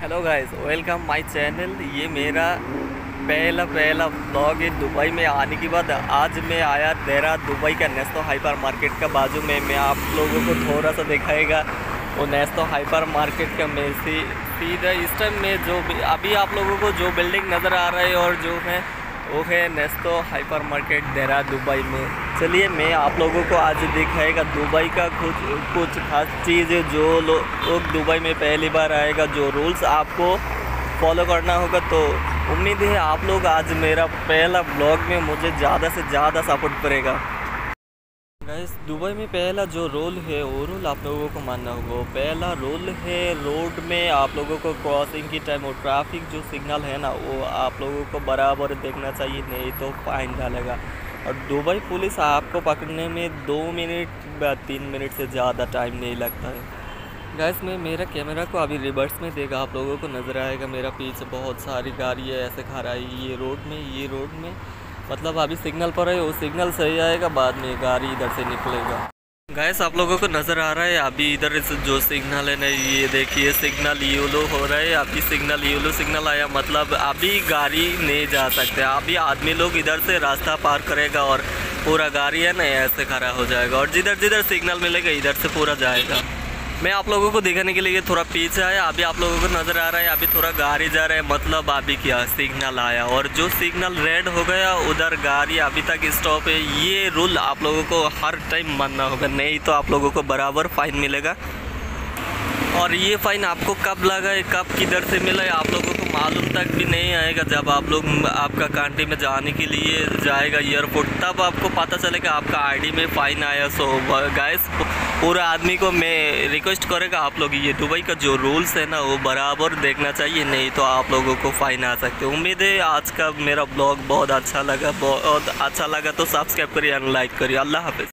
Hello guys welcome my channel ये मेरा पहला पहला ब्लॉग है दुबई में आने के बाद। आज मैं आया देरा दुबई का नेस्तो हाइपर मार्केट का बाजू में। मैं आप लोगों को थोड़ा सा दिखाएगा वो नेस्तो हाइपर मार्केट का मैं से। सीधा इस टाइम में जो अभी आप लोगों को जो बिल्डिंग नज़र आ रहा है और जो है वो है हाइपर मार्केट देहरा दुबई में। चलिए, मैं आप लोगों को आज दिखाएगा दुबई का कुछ कुछ खास चीज़ जो लोग दुबई में पहली बार आएगा, जो रूल्स आपको फॉलो करना होगा। तो उम्मीद है आप लोग आज मेरा पहला ब्लॉग में मुझे ज़्यादा से ज़्यादा सपोर्ट करेगा। गैस दुबई में पहला जो रोल है वो रोल आप लोगों को मानना होगा पहला रोल है रोड में आप लोगों को क्रॉसिंग की टाइम और ट्रैफ़िक जो सिग्नल है ना, वो आप लोगों को बराबर देखना चाहिए, नहीं तो फाइन डालेगा। और दुबई पुलिस आपको पकड़ने में दो मिनट या तीन मिनट से ज़्यादा टाइम नहीं लगता है। गैस में, मेरा कैमरा को अभी रिवर्स में देगा, आप लोगों को नज़र आएगा, मेरा पीछे बहुत सारी गाड़ी है ऐसे खा रहा है, ये रोड में, ये रोड में। मतलब अभी सिग्नल पर है, वो सिग्नल सही आएगा, बाद में गाड़ी इधर से निकलेगा। गैस आप लोगों को नज़र आ रहा है, अभी इधर जो सिग्नल है ना, ये देखिए, सिग्नल यूलो हो रहा है, अभी सिग्नल यूलो सिग्नल आया मतलब अभी गाड़ी नहीं जा सकते। अभी आदमी लोग इधर से रास्ता पार करेगा और पूरा गाड़ी है ना, ऐसे खड़ा हो जाएगा और जिधर जिधर सिग्नल मिलेगा, इधर से पूरा जाएगा। मैं आप लोगों को दिखाने के लिए थोड़ा पीछे आया, अभी आप लोगों को नज़र आ रहा है, अभी थोड़ा गाड़ी जा रहा है मतलब अभी क्या सिग्नल आया और जो सिग्नल रेड हो गया, उधर गाड़ी अभी तक स्टॉप है, ये रूल आप लोगों को हर टाइम मानना होगा, नहीं तो आप लोगों को बराबर फाइन मिलेगा। और ये फ़ाइन आपको कब लगा है कब किधर से मिला है आप लोगों को मालूम तक भी नहीं आएगा। जब आप लोग आपका कंट्री में जाने के लिए जाएगा एयरपोर्ट तब आपको पता चलेगा आपका आईडी में फ़ाइन आया। सो गैस पूरा आदमी को मैं रिक्वेस्ट करेगा आप लोग, ये दुबई का जो रूल्स है ना, वो बराबर देखना चाहिए, नहीं तो आप लोगों को फ़ाइन आ सकते उम्मीद है आज का मेरा ब्लॉग बहुत अच्छा लगा, बहुत अच्छा लगा तो सब्सक्राइब करिए लाइक करिए। अल्लाह हाफिज़।